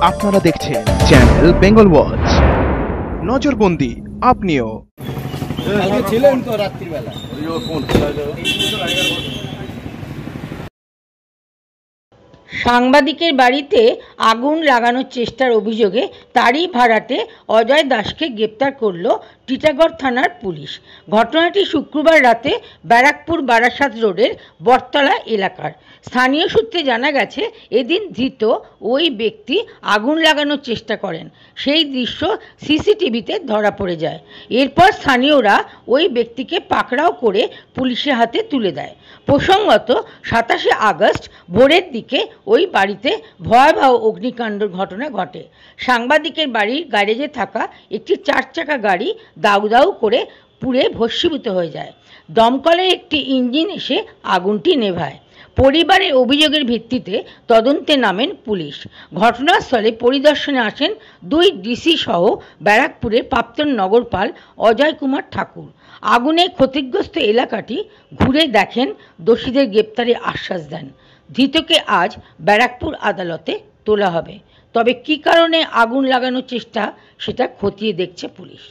আপনারা দেখছেন channel Bengal watch. নজরবন্দি আপনিও। ছিলেন তো রাত্রিবেলা। সাংবাদিকের বাড়িতে আগুন লাগানোর চেষ্টার অভিযোগে তারই ভাড়াটে অজয় দাসকে গ্রেপ্তার করল টিটাগড় থানার পুলিশ। ঘটনাটি শুক্রবার রাতে ব্যারাকপুর বারাসাত রোডের বটতলা এলাকার। স্থানীয় সূত্রে জানা গেছে, এদিন ধৃত ওই ব্যক্তি আগুন লাগানোর চেষ্টা করেন। সেই দৃশ্য সিসিটিভিতে ধরা পড়ে যায়। এরপর স্থানীয়রা ওই ব্যক্তিকে পাকড়াও করে পুলিশের হাতে তুলে দেয়। প্রসঙ্গত সাতাশে আগস্ট ভোরের দিকে ওই বাড়িতে ভয়াবহ অগ্নিকাণ্ডর ঘটনা ঘটে। সাংবাদিকের বাড়ির গ্যারেজে থাকা একটি চার চাকা গাড়ি দাউ দাউ করে পুড়ে ভস্মীভূত হয়ে যায়। দমকলের একটি ইঞ্জিন এসে আগুনটি নেভায়। পরিবারের অভিযোগের ভিত্তিতে তদন্তে নামেন পুলিশ। ঘটনাস্থলে পরিদর্শনে আসেন দুই ডিসি সহ ব্যারাকপুরের প্রাক্তন নগরপাল অজয় কুমার ঠাকুর। আগুনে ক্ষতিগ্রস্ত এলাকাটি ঘুরে দেখেন দোষীদের গ্রেপ্তারে আশ্বাস দেন। ধৃতকে আজ ব্যারাকপুর আদালতে তোলা হবে। তবে কি কারণে আগুন লাগানোর চেষ্টা, সেটা খতিয়ে দেখছে পুলিশ।